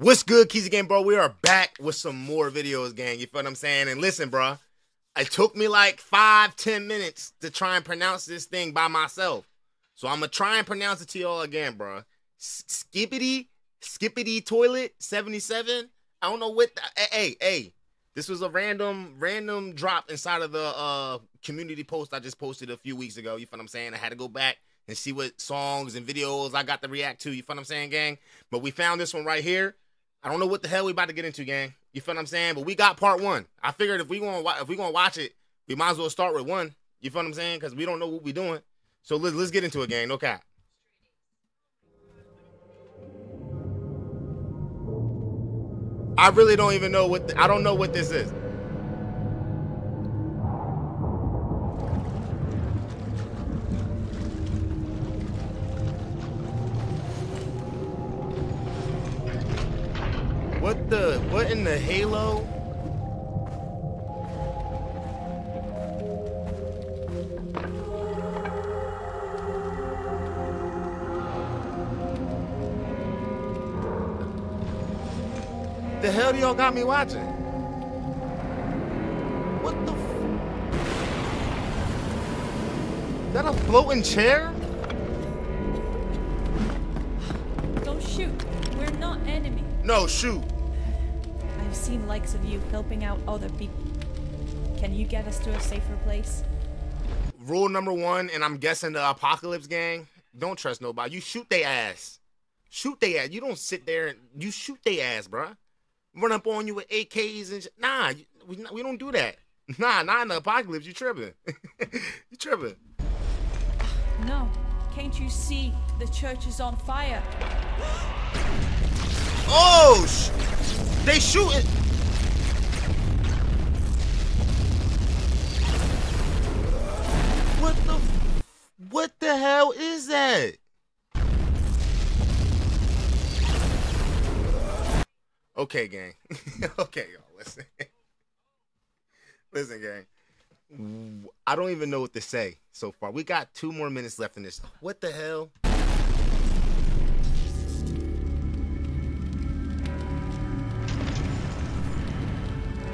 What's good, Keezy Gang, bro? We are back with some more videos, gang. You feel what I'm saying? And listen, bro, it took me like five, ten minutes to try and pronounce this thing by myself. So I'm gonna try and pronounce it to y'all again, bro. Skippity, skippity toilet 77. I don't know what. The, hey, hey, this was a random, random drop inside of the uh community post I just posted a few weeks ago. You feel what I'm saying? I had to go back and see what songs and videos I got to react to. You feel what I'm saying, gang? But we found this one right here. I don't know what the hell we about to get into, gang. You feel what I'm saying? But we got part one. I figured if we want if we gonna watch it, we might as well start with one. You feel what I'm saying? Because we don't know what we doing. So let's let's get into it, gang. No cap. I really don't even know what the, I don't know what this is. What the what in the Halo? The hell do y'all got me watching? What the f- That a floating chair? Don't shoot. We're not enemy. No, shoot. I've seen likes of you helping out other people. Can you get us to a safer place? Rule number one, and I'm guessing the apocalypse gang, don't trust nobody. You shoot they ass. Shoot they ass. You don't sit there and you shoot they ass, bruh. Run up on you with AKs and sh- nah, we, we don't do that. Nah, not in the apocalypse. You tripping? you tripping? Can't you see the church is on fire? Oh, sh- they shooting. What the? What the hell is that? Okay, gang. okay, y'all. Listen. listen, gang. I don't even know what to say so far. We got two more minutes left in this. What the hell?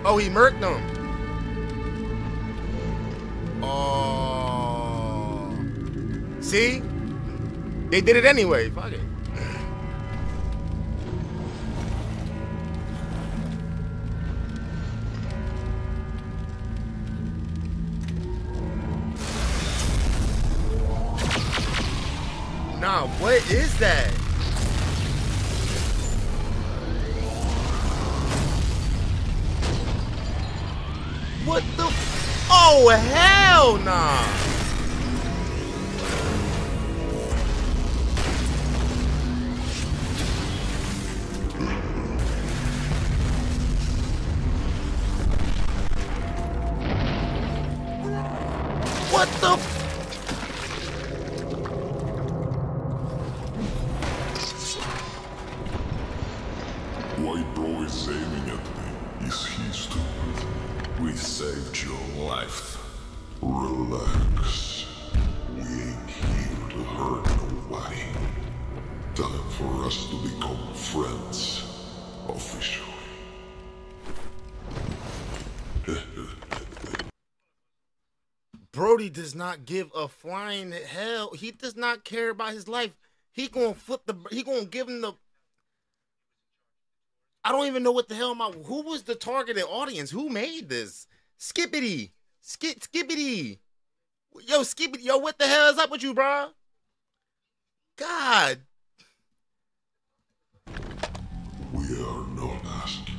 Oh, he murked them. Oh. See? They did it anyway. Fuck it. What is that? What the? Oh hell nah! Aiming at me. Is he stupid? We saved your life. Relax. We ain't here to hurt nobody. Time for us to become friends. Officially. Brody does not give a flying hell. He does not care about his life. He gonna flip the. He gonna give him the. I don't even know what the hell my. Who was the targeted audience? Who made this? Skippity, skip, skippity. Yo, skippity. Yo, what the hell is up with you, bro? God. We are not asking.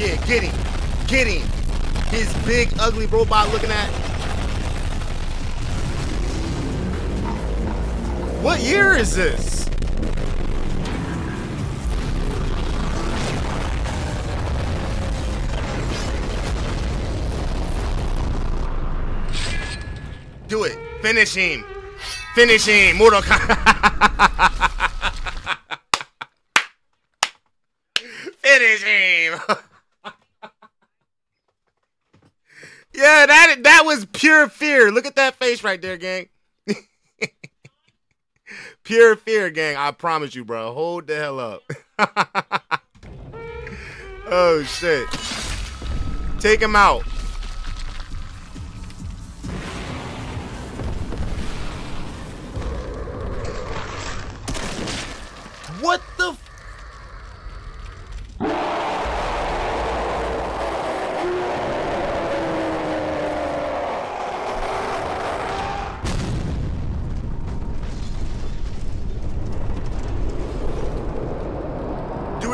Yeah, get him. Get him. His big, ugly robot looking at. What year is this? Do it. Finish him. Finish him. Mortal Kombat. Finish him. yeah, that that was pure fear. Look at that face right there, gang. pure fear, gang. I promise you, bro. Hold the hell up. oh shit. Take him out.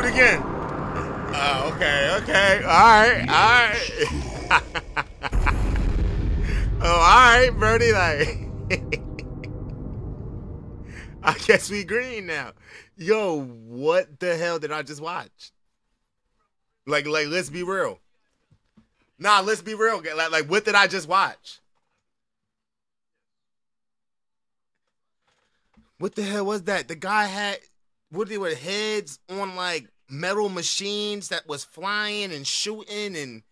Again. Oh, okay, okay. All right, all right. oh, all right, Birdie. Like, I guess we green now. Yo, what the hell did I just watch? Like, like, let's be real. Nah, let's be real. Like, like, what did I just watch? What the hell was that? The guy had what they were heads on like metal machines that was flying and shooting and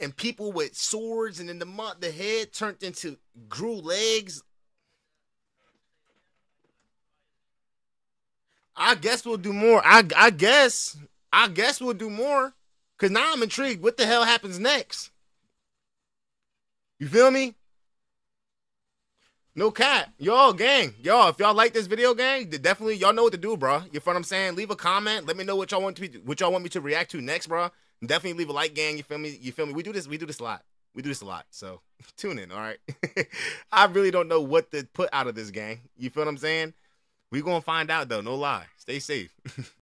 and people with swords and then the the head turned into grew legs. I guess we'll do more. I I guess I guess we'll do more cuz now I'm intrigued what the hell happens next. You feel me? No cat. Y'all, gang. Y'all, if y'all like this video, gang, definitely y'all know what to do, bro. You feel what I'm saying? Leave a comment. Let me know what y'all want to be, what y'all want me to react to next, bro. Definitely leave a like, gang. You feel me? You feel me? We do this. We do this a lot. We do this a lot. So tune in. All right. I really don't know what to put out of this gang. You feel what I'm saying? We gonna find out though. No lie. Stay safe.